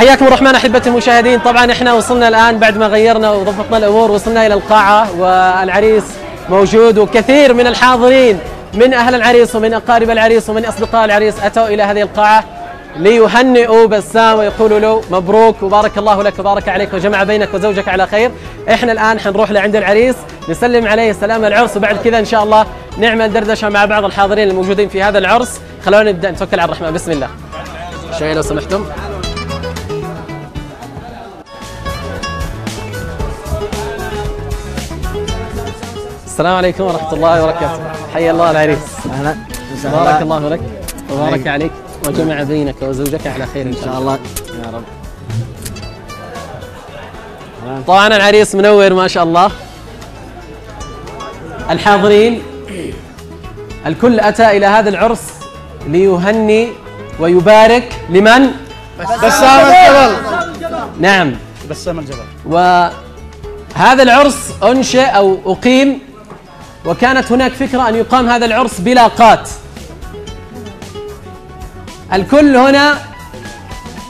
حياكم الرحمن احبتي المشاهدين. طبعا إحنا وصلنا الآن بعد ما غيرنا وضبطنا الأمور وصلنا إلى القاعة والعريس موجود وكثير من الحاضرين من أهل العريس ومن أقارب العريس ومن أصدقاء العريس أتوا إلى هذه القاعة ليهنئوا بسام ويقولوا له مبروك وبارك الله لك وبارك عليك وجمع بينك وزوجك على خير. إحنا الآن حنروح لعند العريس نسلم عليه سلام العرس وبعد كذا إن شاء الله نعمل دردشة مع بعض الحاضرين الموجودين في هذا العرس. خلونا نبدأ. نتوكل على الرحمن. بسم الله. شوي لو سمحتم السلام عليكم ورحمة الله وبركاته. حيا الله العريس أهلا. بارك الله لك وبارك عليك. وجمع بينك وزوجك على خير إن إن شاء الله. يا رب. طبعا العريس منور ما شاء الله. الحاضرين. الكل أتى إلى هذا العرس ليهني ويبارك لمن؟ بسام الجبل. نعم. بسام الجبل. وهذا العرس أنشئ أو أقيم وكانت هناك فكرة أن يقام هذا العرس بلا قات. الكل هنا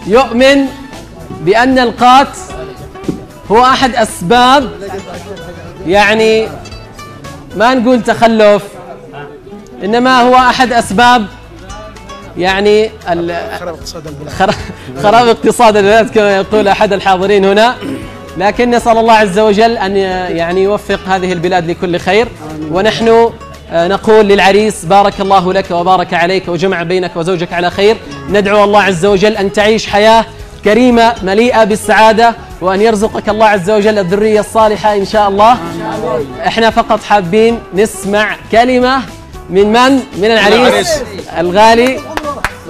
يؤمن بأن القات هو أحد أسباب يعني ما نقول تخلف إنما هو أحد أسباب يعني خراب خراب اقتصاد البلاد كما يقول أحد الحاضرين هنا. لكن نسأل الله عز وجل أن يعني يوفق هذه البلاد لكل خير. ونحن آه، نقول للعريس بارك الله لك وبارك عليك وجمع بينك وزوجك على خير. ندعو الله عز وجل أن تعيش حياة كريمة مليئة بالسعادة وأن يرزقك الله عز وجل الذرية الصالحة إن شاء الله. إحنا فقط حابين نسمع كلمة من من؟ من العريس. الغالي.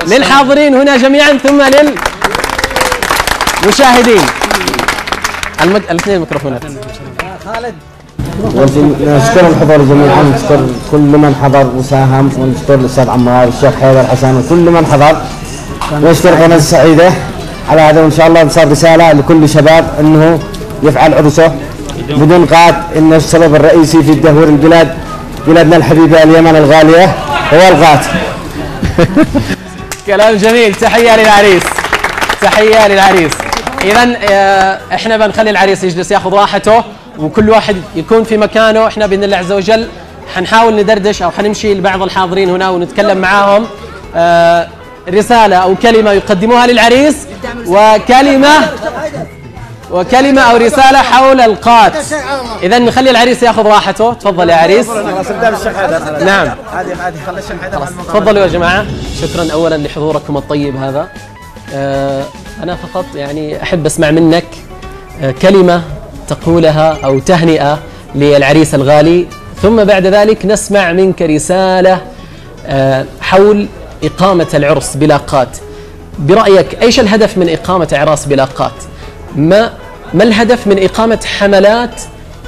للحاضرين هنا جميعا ثم للمشاهدين. المك... الاثنين الميكروفونات نشكر الحضور جميعا نشكر كل من حضر وساهم ونشكر الأستاذ عمار والشيخ حيدر حسن وكل من حضر. ونشكر قناه السعيده على هذا وإن شاء الله نصار رسالة لكل شباب إنه يفعل عرسه بدون قات إن السبب الرئيسي في تدهور البلاد بلادنا الحبيبة اليمن الغالية هو القات كلام جميل. تحية للعريس. تحية للعريس. اذا إحنا بنخلي العريس يجلس ياخذ راحته وكل واحد يكون في مكانه إحنا بإذن الله عز وجل حنحاول ندردش أو حنمشي لبعض الحاضرين هنا ونتكلم معاهم. آه، رسالة أو كلمة يقدموها للعريس وكلمة وكلمة أو رسالة حول القات. اذا نخلي العريس ياخذ راحته. تفضل يا عريس. نعم. تفضلوا يا جماعة. شكرا أولا لحضوركم الطيب هذا. آه، أنا فقط يعني أحب أسمع منك آه، كلمة تقولها أو تهنئة للعريس الغالي. ثم بعد ذلك نسمع منك رسالة آه، حول إقامة العرس بلا قات. برأيك إيش الهدف من إقامة أعراس بلا قات؟ ما ما الهدف من إقامة حملات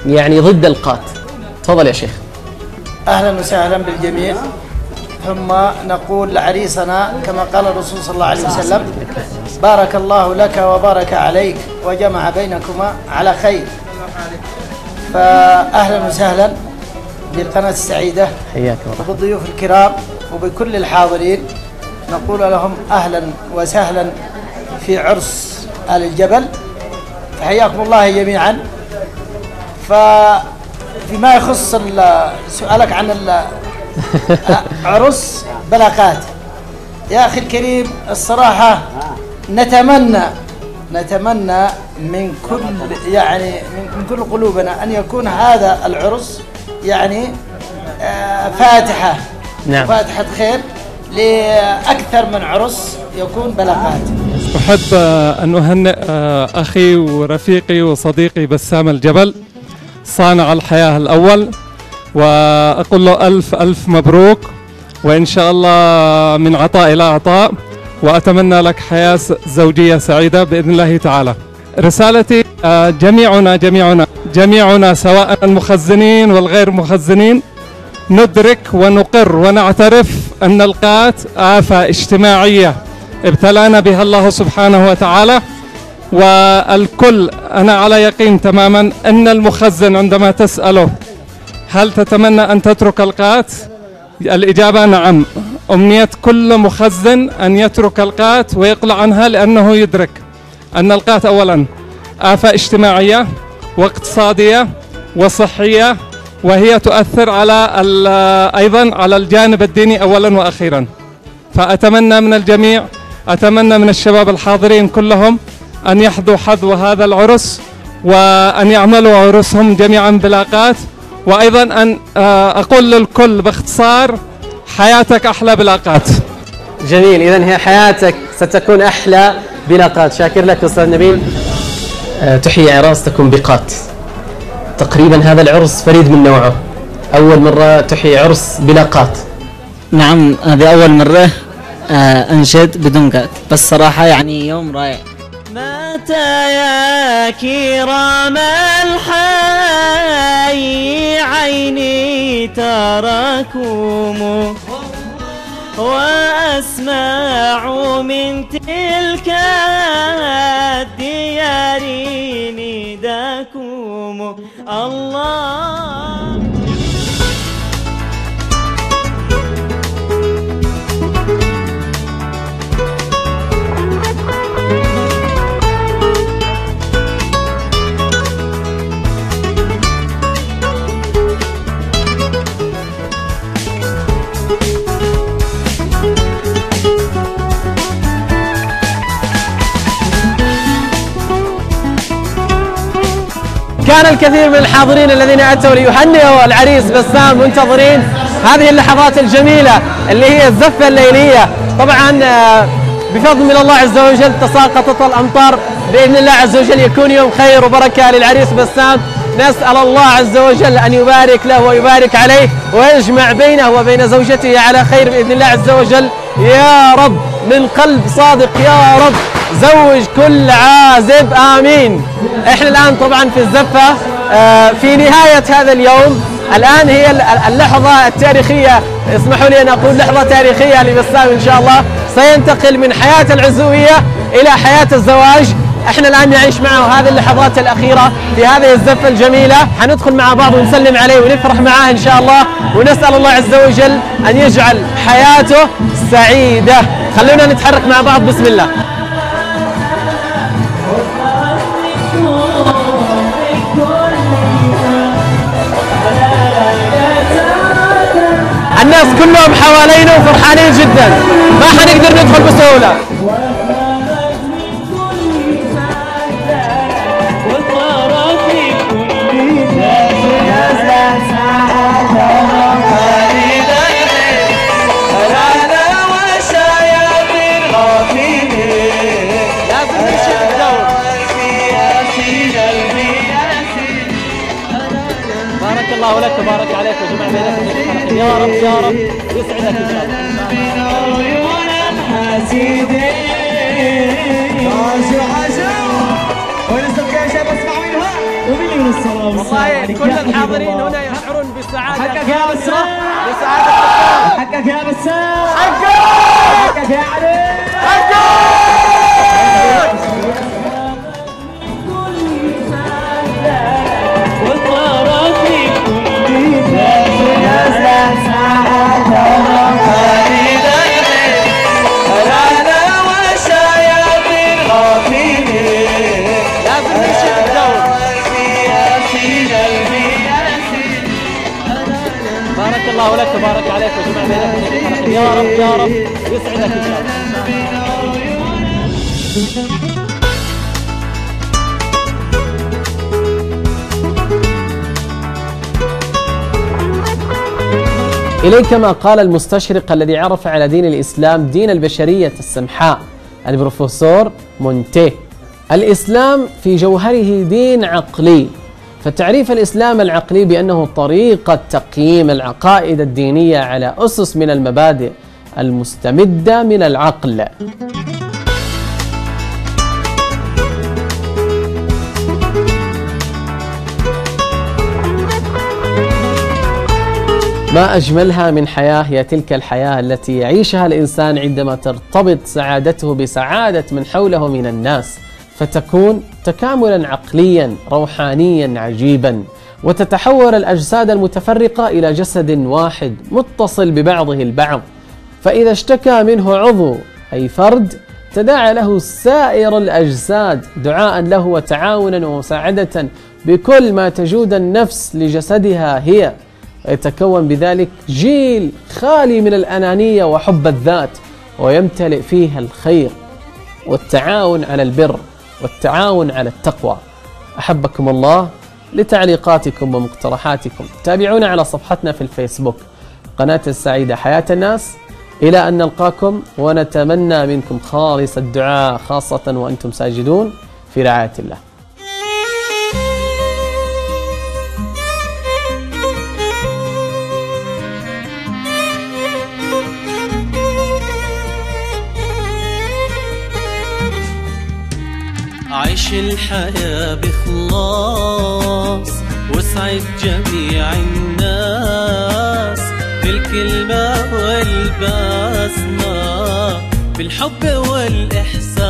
يعني ضد القات؟ تفضل يا شيخ. أهلا وسهلا بالجميع. ثم نقول لعريسنا كما قال الرسول صلى الله عليه وسلم بارك الله لك وبارك عليك وجمع بينكما على خير. فاهلا وسهلا بالقناة السعيدة حياك الله. وبالضيوف الكرام وبكل الحاضرين. نقول لهم أهلا وسهلا في عرس آل الجبل. فحياكم الله جميعا. فيما يخص ال- سؤالك عن عرس بلاقات يا أخي الكريم الصراحة نتمنى نتمنى من كل يعني من كل قلوبنا أن يكون هذا العرس يعني آه، فاتحة. نعم. فاتحة خير لأكثر من عرس يكون بلاقات أحب آه، أن أهنئ آه، أخي ورفيقي وصديقي بسام الجبل. صانع الحياة الأول. وأقول له ألف ألف مبروك. وإن شاء الله من عطاء إلى عطاء. وأتمنى لك حياة زوجية سعيدة بإذن الله تعالى. رسالتي آه، جميعنا جميعنا جميعنا سواء المخزنين والغير مخزنين ندرك ونقر ونعترف أن القات آفة اجتماعية ابتلانا بها الله سبحانه وتعالى. والكل أنا على يقين تماما أن المخزن عندما تسأله هل تتمنى أن تترك القات؟ الإجابة نعم. أمنية كل مخزن أن يترك القات ويقلع عنها لأنه يدرك أن نلقات أولا آفة اجتماعية واقتصادية وصحية وهي تؤثر على أيضا على الجانب الديني أولا وأخيرا. فأتمنى من الجميع أتمنى من الشباب الحاضرين كلهم أن يحظوا حظو هذا العرس وأن يعملوا عرسهم جميعا بلاقات. وأيضا أن آه، أقول للكل باختصار حياتك أحلى بلاقات. جميل اذا هي حياتك ستكون أحلى بلاقات. شاكر لك أستاذ نبيل. آه، تحيي عراستكم بقات. تقريبا هذا العرس فريد من نوعه. أول مرة تحيي عرس بلاقات. نعم هذه أول مرة آه، أنشد بدون قات بس صراحة يعني يوم رائع. متى يا كرام الحي عيني تراكم وأسمع من تلك الديار نداكم. الله كان الكثير من الحاضرين الذين أتوا ليهنئوا العريس بسام منتظرين. هذه اللحظات الجميلة اللي هي الزفة الليلية. طبعا آه، بفضل من الله عز وجل تساقطت الأمطار. بإذن الله عز وجل يكون يوم خير وبركة للعريس بسام. نسأل الله عز وجل أن يبارك له ويبارك عليه ويجمع بينه وبين زوجته على خير بإذن الله عز وجل. يا رب من قلب صادق يا رب. زوج كل عازب آمين. إحنا الآن طبعا في الزفة. آه، في نهاية هذا اليوم الآن هي ال- اللحظة التاريخية. اسمحوا لي أن أقول لحظة تاريخية لبسام إن شاء الله. سينتقل من حياة العزوبيه إلى حياة الزواج. إحنا الآن نعيش معه هذه اللحظات الأخيرة في هذه الزفة الجميلة. حندخل مع بعض ونسلم عليه ونفرح معاه إن شاء الله. ونسأل الله عز وجل أن يجعل حياته سعيدة. خلونا نتحرك مع بعض. بسم الله. الناس كلهم حوالينا وفرحانين جدا. ما حنقدر ندخل بسهولة. يا رب. يا يسعدك ان شاء الله والله كل الحاضرين هنا يشعرون بسعادة كبيرة. لسعاده حقك يا بسام. حقك. حقك يا علي. لازم رب يا رب. يسعدك إليك ما قال المستشرق الذي عرف على دين الإسلام دين البشرية السمحاء البروفيسور مونتيه. الإسلام في جوهره دين عقلي. فتعريف الإسلام العقلي بأنه طريقة تقييم العقائد الدينية على أسس من المبادئ المستمدة من العقل. ما أجملها من حياة هي تلك الحياة التي يعيشها الإنسان عندما ترتبط سعادته بسعادة من حوله من الناس. فتكون تكاملا عقليا روحانيا عجيبا وتتحول الأجساد المتفرقة إلى جسد واحد متصل ببعضه البعض. فإذا اشتكى منه عضو أي فرد تداعى له سائر الأجساد دعاء له وتعاونا ومساعدة بكل ما تجود النفس لجسدها هي. ويتكون بذلك جيل خالي من الأنانية وحب الذات ويمتلئ فيها الخير والتعاون على البر. والتعاون على التقوى. أحبكم الله لتعليقاتكم ومقترحاتكم. تابعونا على صفحتنا في الفيسبوك. قناة السعيدة حياة الناس. إلى أن نلقاكم ونتمنى منكم خالص الدعاء خاصة وأنتم ساجدون في رعاية الله. الحياة بإخلاص واسعد جميع الناس بالكلمة والبسمة بالحب والإحساس.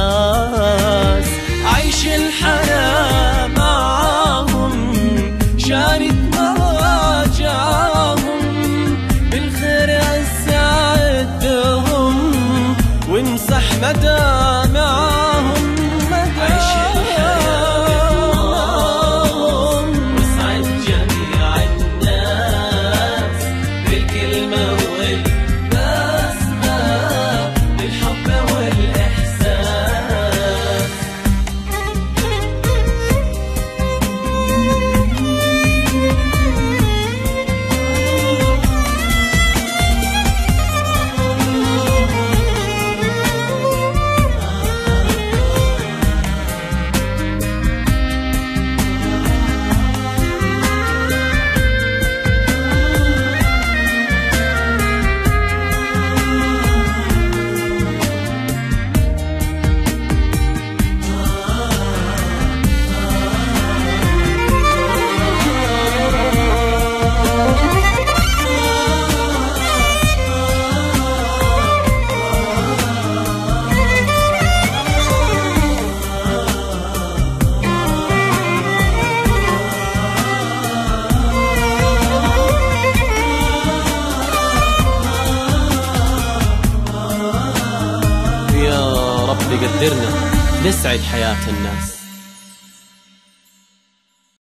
نسعد حياة الناس.